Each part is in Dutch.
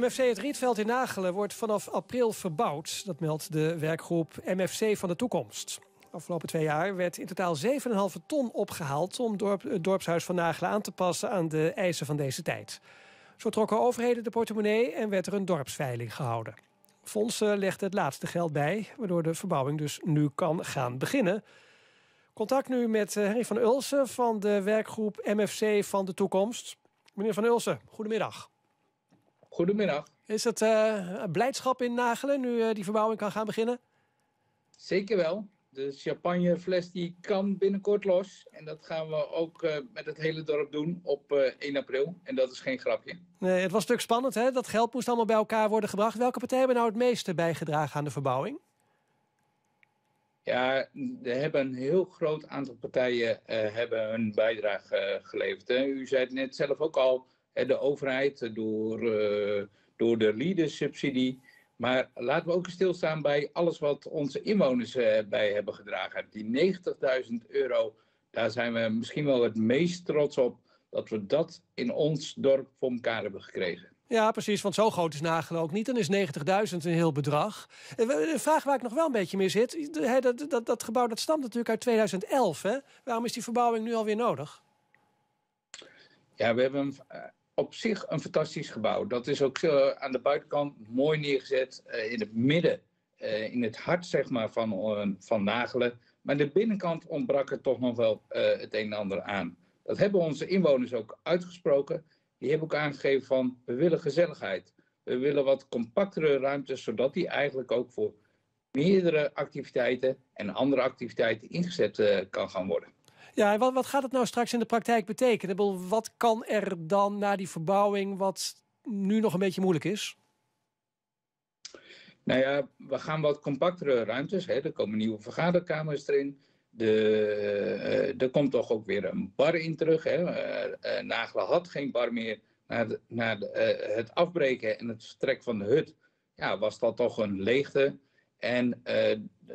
MFC het Rietveld in Nagelen wordt vanaf april verbouwd. Dat meldt de werkgroep MFC van de toekomst. Afgelopen twee jaar werd in totaal 7,5 ton opgehaald... om dorp, het dorpshuis van Nagelen aan te passen aan de eisen van deze tijd. Zo trokken overheden de portemonnee en werd er een dorpsveiling gehouden. Fondsen legden het laatste geld bij, waardoor de verbouwing dus nu kan gaan beginnen. Contact nu met eh, Henry van Ulsen van de werkgroep MFC van de toekomst. Meneer van Ulsen, goedemiddag. Goedemiddag. Is het uh, blijdschap in Nagelen nu uh, die verbouwing kan gaan beginnen? Zeker wel. De champagnefles die kan binnenkort los. En dat gaan we ook uh, met het hele dorp doen op 1 april. En dat is geen grapje. Nee, het was natuurlijk spannend, hè? Dat geld moest allemaal bij elkaar worden gebracht. Welke partijen hebben nou het meeste bijgedragen aan de verbouwing? Ja, er hebben een heel groot aantal partijen hebben hun bijdrage geleverd. Hè? U zei het net zelf ook al de overheid door, uh, door de leadersubsidie. Maar laten we ook stilstaan bij alles wat onze inwoners uh, bij hebben gedragen. Die 90.000 euro, daar zijn we misschien wel het meest trots op dat we dat in ons dorp voor elkaar hebben gekregen. Ja, precies, want zo groot is Nagel ook niet. Dan is 90.000 een heel bedrag. De vraag waar ik nog wel een beetje mee zit... dat, dat, dat gebouw dat stamt natuurlijk uit 2011. Hè? Waarom is die verbouwing nu alweer nodig? Ja, we hebben een, op zich een fantastisch gebouw. Dat is ook uh, aan de buitenkant mooi neergezet. Uh, in het midden, uh, in het hart zeg maar, van, van Nagelen. Maar de binnenkant ontbrak er toch nog wel het een en ander aan. Dat hebben onze inwoners ook uitgesproken. Die hebben ook aangegeven van, we willen gezelligheid. We willen wat compactere ruimtes, zodat die eigenlijk ook voor meerdere activiteiten en andere activiteiten ingezet kan gaan worden. Ja, wat, wat gaat het nou straks in de praktijk betekenen? Wat kan er dan na die verbouwing wat nu nog een beetje moeilijk is? Nou ja, we gaan wat compactere ruimtes. Hè. Er komen nieuwe vergaderkamers erin. De, uh, er komt toch ook weer een bar in terug. Hè. Uh, uh, Nagelen had geen bar meer. Na, na het afbreken en het vertrek van de hut ja, was dat toch een leegte. En uh,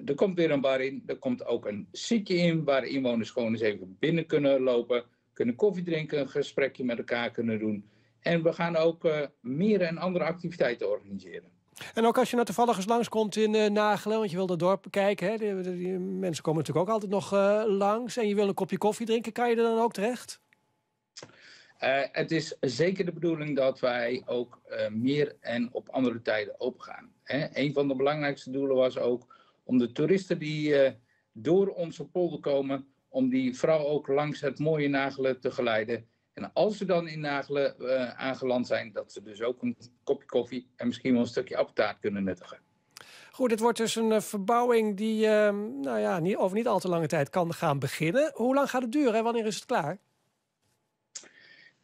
er komt weer een bar in. Er komt ook een zitje in waar inwoners gewoon eens even binnen kunnen lopen. Kunnen koffie drinken, een gesprekje met elkaar kunnen doen. En we gaan ook uh, meer en andere activiteiten organiseren. En ook als je nou toevallig eens langskomt in uh, Nagelen, want je wil het dorp bekijken. Hè? Die, mensen komen natuurlijk ook altijd nog langs. En je wil een kopje koffie drinken, kan je er dan ook terecht? Uh, het is zeker de bedoeling dat wij ook uh, meer en op andere tijden opengaan. Hè? Een van de belangrijkste doelen was ook om de toeristen die uh, door onze polder komen, om die vooral ook langs het mooie Nagelen te geleiden. En als ze dan in Nagelen aangeland zijn, dat ze dus ook een kopje koffie en misschien wel een stukje appeltaart kunnen nuttigen. Goed, het wordt dus een verbouwing die ehm, nou ja, niet, over niet al te lange tijd kan gaan beginnen. Hoe lang gaat het duren en wanneer is het klaar?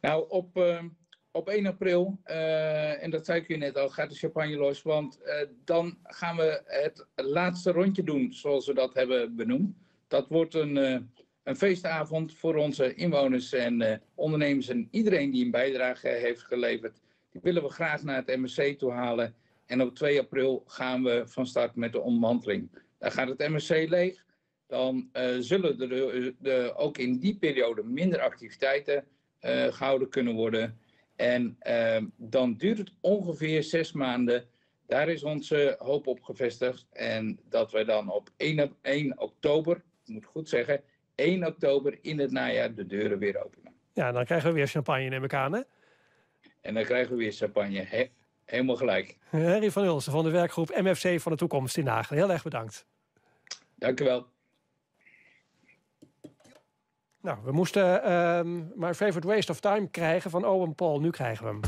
Nou, op, uh, op 1 april, uh, en dat zei ik u net al, gaat de champagne los. Want uh, dan gaan we het laatste rondje doen, zoals we dat hebben benoemd. Dat wordt een, een feestavond voor onze inwoners en ondernemers en iedereen die een bijdrage heeft geleverd. Die willen we graag naar het MSC toe halen. En op 2 april gaan we van start met de ontmanteling. Dan gaat het MSC leeg. Dan zullen er de, de, ook in die periode minder activiteiten gehouden kunnen worden. En uh, dan duurt het ongeveer zes maanden. Daar is onze hoop op gevestigd. En dat wij dan op 1, 1 oktober, ik moet goed zeggen, 1 oktober in het najaar de deuren weer openen. Ja, dan krijgen we weer champagne neem ik aan, hè? En dan krijgen we weer champagne. He helemaal gelijk. Harry van Ulsen van de werkgroep MFC van de Toekomst in Nagel. Heel erg bedankt. Dank u wel. Nou, we moesten um, My Favorite Waste of Time krijgen van Owen Paul. Nu krijgen we hem.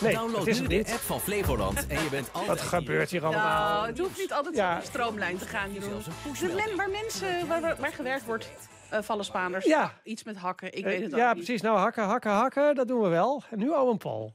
Nee, Download is nu het de niet. app van Flevoland en je bent altijd... Wat gebeurt hier allemaal? Nou, het hoeft niet altijd Ja. op de stroomlijn te gaan, men, waar mensen, waar, waar, gewerkt wordt, eh, vallen Spaanders. Ja. Iets met hakken, ik weet het ook ja, niet. precies. Nou, hakken, hakken, hakken, dat doen we wel. En nu Owen Paul.